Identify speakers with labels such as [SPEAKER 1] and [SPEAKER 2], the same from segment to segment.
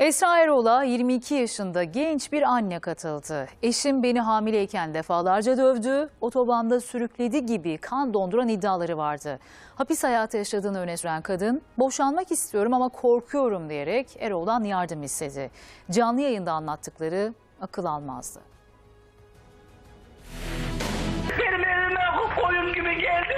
[SPEAKER 1] Esra Erol'a 22 yaşında genç bir anne katıldı. Eşim beni hamileyken defalarca dövdü, otobanda sürükledi gibi kan donduran iddiaları vardı. Hapis hayatı yaşadığını öne süren kadın, boşanmak istiyorum ama korkuyorum diyerek Erol'dan yardım istedi. Canlı yayında anlattıkları akıl almazdı.
[SPEAKER 2] Benim evime koyun gibi geldi.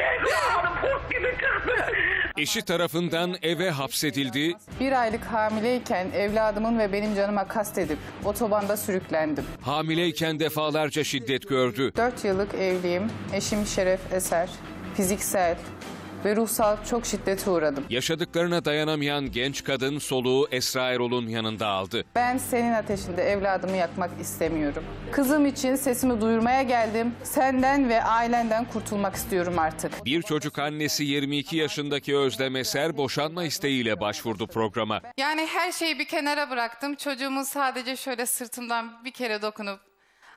[SPEAKER 2] Kurt gibi çıktı.
[SPEAKER 3] Eşi tarafından eve hapsedildi,
[SPEAKER 4] Bir aylık hamileyken evladımın ve benim canıma kastedip otobanda sürüklendim.
[SPEAKER 3] hamileyken defalarca şiddet gördü.
[SPEAKER 4] 4 yıllık evliyim. Eşim Şeref Eser. Fiziksel ve ruhsal çok şiddete uğradım.
[SPEAKER 3] Yaşadıklarına dayanamayan genç kadın soluğu Esra Erol'un yanında aldı.
[SPEAKER 4] Ben senin ateşinde evladımı yakmak istemiyorum. Kızım için sesimi duyurmaya geldim. Senden ve ailenden kurtulmak istiyorum artık.
[SPEAKER 3] Bir çocuk annesi 22 yaşındaki Özlem Eser boşanma isteğiyle başvurdu programa.
[SPEAKER 5] Yani her şeyi bir kenara bıraktım. Çocuğumun sadece şöyle sırtımdan bir kere dokunup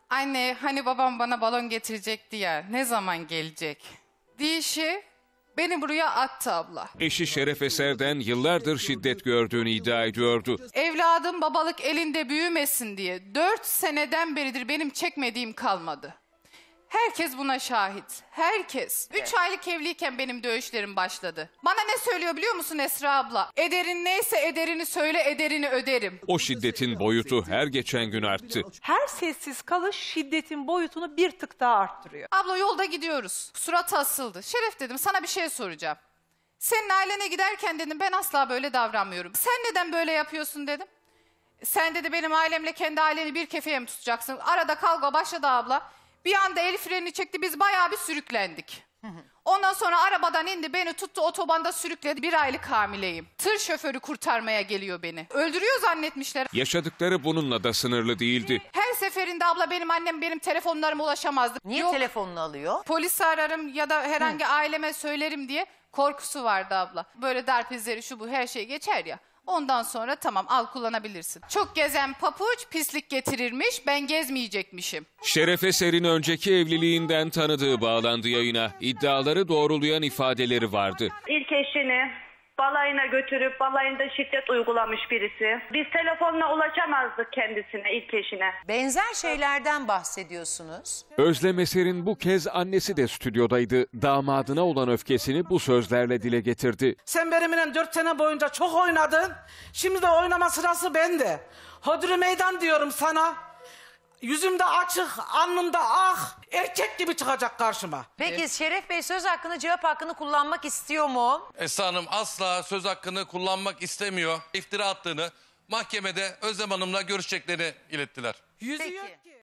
[SPEAKER 5] anne hani babam bana balon getirecekti ya ne zaman gelecek? Dişi beni buraya attı abla.
[SPEAKER 3] Eşi Şeref Eser'den yıllardır şiddet gördüğünü iddia ediyordu.
[SPEAKER 5] Evladım babalık elinde büyümesin diye dört seneden beridir benim çekmediğim kalmadı. Herkes buna şahit. Herkes. Üç aylık evliyken benim dövüşlerim başladı. Bana ne söylüyor biliyor musun Esra abla? Ederin neyse ederini söyle ederini öderim.
[SPEAKER 3] O şiddetin boyutu her geçen gün arttı.
[SPEAKER 6] her sessiz kalış şiddetin boyutunu bir tık daha arttırıyor.
[SPEAKER 5] Abla yolda gidiyoruz. Surat asıldı. Şeref dedim sana bir şey soracağım. Senin ailene giderken dedim ben asla böyle davranmıyorum. Sen neden böyle yapıyorsun dedim. Sen dedi benim ailemle kendi aileni bir kefeye mi tutacaksın? Arada kavga başladı abla. Bir anda el freni çekti biz bayağı bir sürüklendik. Ondan sonra arabadan indi beni tuttu otobanda sürükledi. Bir aylık hamileyim. Tır şoförü kurtarmaya geliyor beni. Öldürüyor zannetmişler.
[SPEAKER 3] Yaşadıkları bununla da sınırlı değildi.
[SPEAKER 5] Her seferinde abla benim annem benim telefonlarıma ulaşamazdı.
[SPEAKER 7] Niye
[SPEAKER 5] Yok,
[SPEAKER 7] telefonunu alıyor?
[SPEAKER 5] polisi ararım ya da herhangi aileme söylerim diye korkusu vardı abla. Böyle darp izleri şu bu her şey geçer ya. Ondan sonra tamam al kullanabilirsin. Çok gezen papuç pislik getirirmiş ben gezmeyecekmişim.
[SPEAKER 3] Şeref Eser'in önceki evliliğinden tanıdığı bağlandı yayına. İddiaları doğrulayan ifadeleri vardı.
[SPEAKER 8] İlk eşini balayına götürüp balayında şiddet uygulamış birisi. Biz telefonla ulaşamazdık kendisine, ilk eşine.
[SPEAKER 7] Benzer şeylerden bahsediyorsunuz.
[SPEAKER 3] Özlem Eser'in bu kez annesi de stüdyodaydı. Damadına olan öfkesini bu sözlerle dile getirdi.
[SPEAKER 9] Sen benimle dört sene boyunca çok oynadın. Şimdi de oynama sırası bende. Hodri meydan diyorum sana. Yüzümde açık, alnımda ah. Erkek gibi çıkacak karşıma.
[SPEAKER 7] Peki Şeref Bey söz hakkını, cevap hakkını kullanmak istiyor mu?
[SPEAKER 10] Esra Hanım asla söz hakkını kullanmak istemiyor. İftira attığını mahkemede Özlem Hanım'la görüşeceklerini ilettiler.
[SPEAKER 9] Yüzü
[SPEAKER 7] Peki.
[SPEAKER 9] yok ki.